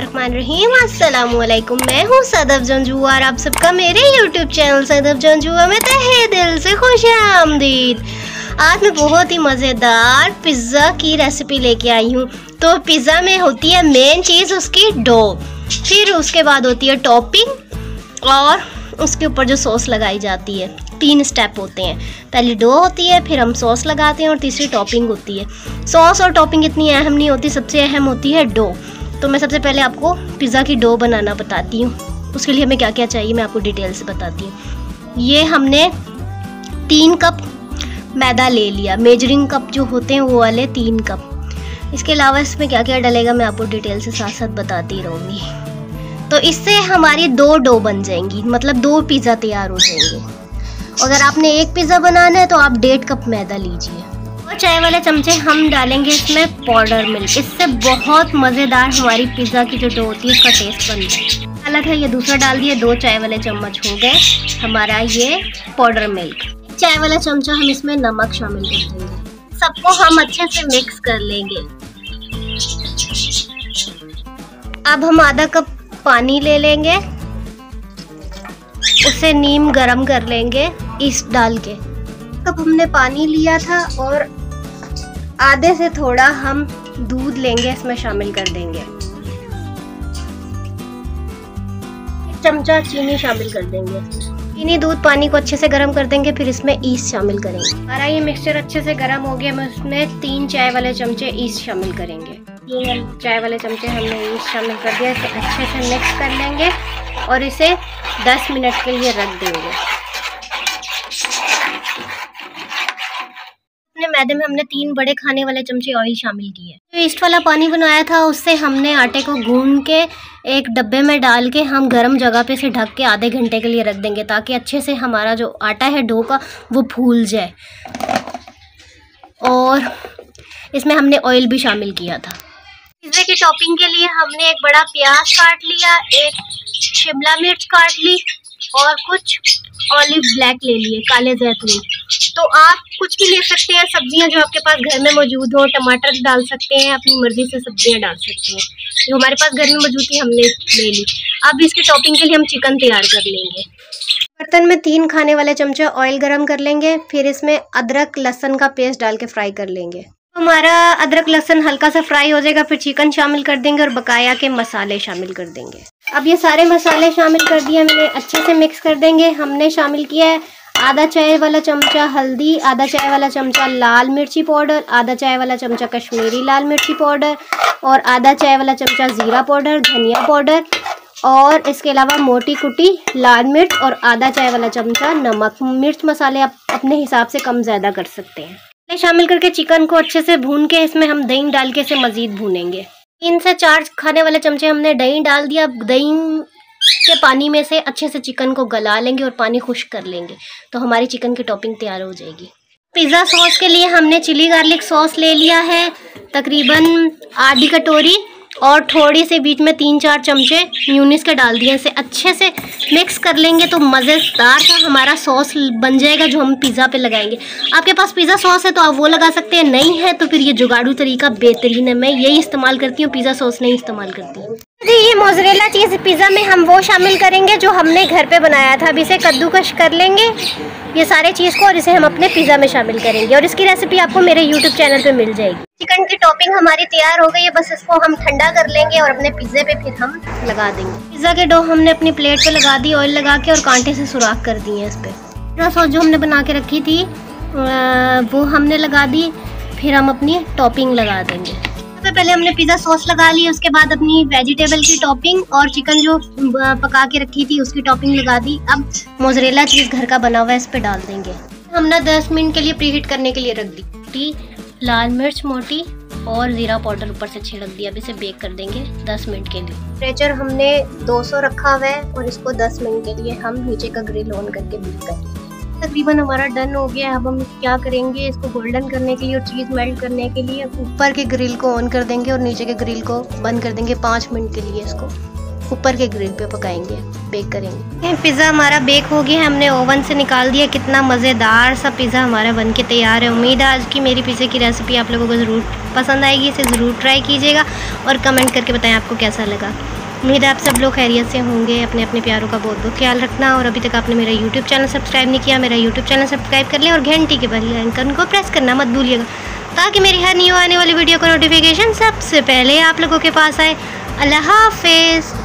बिस्मिल्लाहिर्रहमानिर्रहीम मैं हूँ सदब जंजू और आप सबका मेरे यूट्यूब चैनल सदब जंजुआ में तहे दिल से खुश आमदीद। आज मैं बहुत ही मज़ेदार पिज़्ज़ा की रेसिपी लेके आई हूँ। तो पिज़्ज़ा में होती है मेन चीज़ उसकी डो फिर उसके बाद होती है टॉपिंग और उसके ऊपर जो सॉस लगाई जाती है, तीन स्टेप होते हैं। पहली डो होती है, फिर हम सॉस लगाते हैं और तीसरी टॉपिंग होती है। सॉस और टॉपिंग इतनी अहम नहीं होती, सबसे अहम होती है डो तो मैं सबसे पहले आपको पिज़्ज़ा की डो बनाना बताती हूँ। उसके लिए हमें क्या क्या चाहिए मैं आपको डिटेल से बताती हूँ। ये हमने तीन कप मैदा ले लिया। मेजरिंग कप जो होते हैं वो वाले तीन कप। इसके अलावा इसमें क्या क्या डलेगा मैं आपको डिटेल से साथ साथ बताती रहूँगी। तो इससे हमारी दो डो बन जाएँगी। मतलब दो पिज़्ज़ा तैयार हो जाएँगे। अगर आपने एक पिज़्ज़ा बनाना है तो आप डेढ़ कप मैदा लीजिए। और चाय वाले चमचे हम डालेंगे इसमें पाउडर मिल्क इससे बहुत मज़ेदार हमारी पिज़्ज़ा की जो डो होती है उसका टेस्ट बनता है। अलग है, ये दूसरा डाल दिए, दो चाय वाले चम्मच हो गए। हमारा ये पाउडर मिल्क चाय वाला चमचा हम इसमें नमक शामिल कर देंगे। सबको हम अच्छे से मिक्स कर लेंगे। अब हम आधा कप पानी ले लेंगे। उसे नीम गरम कर लेंगे, इस डाल के। कब हमने पानी लिया था और आधे से थोड़ा हम दूध लेंगे, इसमें शामिल कर देंगे। चमचा चीनी शामिल कर देंगे। चीनी दूध पानी को अच्छे से गर्म कर देंगे, फिर इसमें ईस्ट शामिल करेंगे। हमारा ये मिक्सचर अच्छे से गर्म हो गया हम उसमें तीन चाय वाले चमचे ईस्ट शामिल करेंगे। चाय वाले चमचे हमने ईस्ट शामिल कर दिया, इसे अच्छे से मिक्स कर लेंगे और इसे 10 मिनट के लिए रख देंगे। मैदे में हमने तीन बड़े खाने वाले चमचे ऑयल शामिल किए जो ईस्ट वाला पानी बनाया था, उससे हमने आटे को गूंद के एक डब्बे में डाल के हम गर्म जगह पे से ढक के आधे घंटे के लिए रख देंगे, ताकि अच्छे से हमारा जो आटा है, डो का, वो फूल जाए। और इसमें हमने ऑयल भी शामिल किया था। पिज़्ज़े की टॉपिंग के लिए हमने एक बड़ा प्याज काट लिया, एक शिमला मिर्च काट ली और कुछ ऑलिव ब्लैक ले लिए, काले जैतून तो आप कुछ भी ले सकते हैं, सब्ज़ियाँ जो आपके पास घर में मौजूद हो, टमाटर डाल सकते हैं, अपनी मर्ज़ी से सब्ज़ियाँ डाल सकते हैं। जो हमारे पास घर में मौजूद थी, हमने ले ली। अब इसकी टॉपिंग के लिए हम चिकन तैयार कर लेंगे। बर्तन में तीन खाने वाले चमचे ऑयल गरम कर लेंगे, फिर इसमें अदरक, लहसन का पेस्ट डाल के फ्राई कर लेंगे। हमारा अदरक लहसन हल्का सा फ्राई हो जाएगा, फिर चिकन शामिल कर देंगे और बकाया के मसाले शामिल कर देंगे। अब ये सारे मसाले शामिल कर दिए, हमने अच्छे से मिक्स कर देंगे। हमने शामिल किया है आधा चाय वाला चमचा हल्दी, आधा चाय वाला चमचा लाल मिर्ची पाउडर, आधा चाय वाला चमचा कश्मीरी लाल मिर्ची पाउडर और आधा चाय वाला चमचा ज़ीरा पाउडर, धनिया पाउडर और इसके अलावा मोटी कुटी लाल मिर्च और आधा चाय वाला चमचा नमक। मिर्च मसाले आप अपने हिसाब से कम ज़्यादा कर सकते हैं। शामिल करके चिकन को अच्छे से भून के इसमें हम दही डाल के इसे मज़ीद भूनेंगे। तीन से चार खाने वाले चमचे हमने दही डाल दिया। अब दही के पानी में से अच्छे से चिकन को गला लेंगे और पानी खुश कर लेंगे। तो हमारी चिकन की टॉपिंग तैयार हो जाएगी। पिज़्ज़ा सॉस के लिए हमने चिली गार्लिक सॉस ले लिया है। तकरीबन आधी कटोरी और थोड़ी से बीच में तीन चार चमचे म्यूनिस के डाल दिए इसे अच्छे से मिक्स कर लेंगे तो मज़ेदार सा हमारा सॉस बन जाएगा जो हम पिज़्ज़ा पे लगाएँगे। आपके पास पिज़्ज़ा सॉस है तो आप वो लगा सकते हैं, नहीं है तो फिर ये जुगाड़ू तरीका बेहतरीन है। मैं यही इस्तेमाल करती हूँ पिज़्ज़ा सॉस नहीं इस्तेमाल करती। हूँ जी, ये मोजरेला चीज़ पिज़्ज़ा में हम वो शामिल करेंगे जो हमने घर पे बनाया था। अब इसे कद्दूकश कर लेंगे। ये सारे चीज़ को और इसे हम अपने पिज़्ज़ा में शामिल करेंगे और इसकी रेसिपी आपको मेरे यूट्यूब चैनल पे मिल जाएगी। चिकन की टॉपिंग हमारी तैयार हो गई है बस इसको हम ठंडा कर लेंगे और अपने पिज़्ज़े पे फिर हम लगा देंगे। पिज़्ज़ा के डो हमने अपनी प्लेट पे लगा दी ऑयल लगा के और कांटे से सुराख कर दिए इस पर सॉस जो हमने बना के रखी थी वो हमने लगा दी फिर हम अपनी टॉपिंग लगा देंगे। सबसे पहले हमने पिज़्ज़ा सॉस लगा ली, उसके बाद अपनी वेजिटेबल की टॉपिंग और चिकन जो पका के रखी थी, उसकी टॉपिंग लगा दी। अब मोजरेला चीज़ घर का बना हुआ है, इस पर डाल देंगे। हमने 10 मिनट के लिए प्रीहीट करने के लिए रख दी। लाल मिर्च मोटी और ज़ीरा पाउडर ऊपर से छिड़क दिया अब इसे बेक कर देंगे 10 मिनट के लिए। टेम्परेचर हमने 200 रखा हुआ है और इसको 10 मिनट के लिए हम नीचे का ग्रिल ऑन करके बेक कर तकरीबन हमारा डन हो गया अब हम क्या करेंगे इसको गोल्डन करने के लिए और चीज़ मेल्ट करने के लिए ऊपर के ग्रिल को ऑन कर देंगे और नीचे के ग्रिल को बंद कर देंगे पाँच मिनट के लिए इसको। ऊपर के ग्रिल पे पकाएँगे बेक करेंगे। पिज़्ज़ा हमारा बेक हो गया हमने ओवन से निकाल दिया। कितना मज़ेदार सा पिज़्ज़ा हमारा बन के तैयार है। उम्मीद है आज की मेरी पिज़्ज़े की रेसिपी आप लोगों को ज़रूर पसंद आएगी। इसे ज़रूर ट्राई कीजिएगा और कमेंट करके बताएँ आपको कैसा लगा। उम्मीद है आप सब लोग खैरियत से होंगे अपने अपने प्यारों का बहुत बहुत ख्याल रखना और अभी तक आपने मेरा यूट्यूब चैनल सब्सक्राइब नहीं किया, मेरा यूट्यूब चैनल सब्सक्राइब कर लें और घंटी के बल आइकन को प्रेस करना मत भूलिएगा ताकि मेरी हर न्यू आने वाली वीडियो का नोटिफिकेशन सबसे पहले आप लोगों के पास आए। अल्लाह हाफिज़।